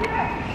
Yeah.